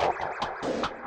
you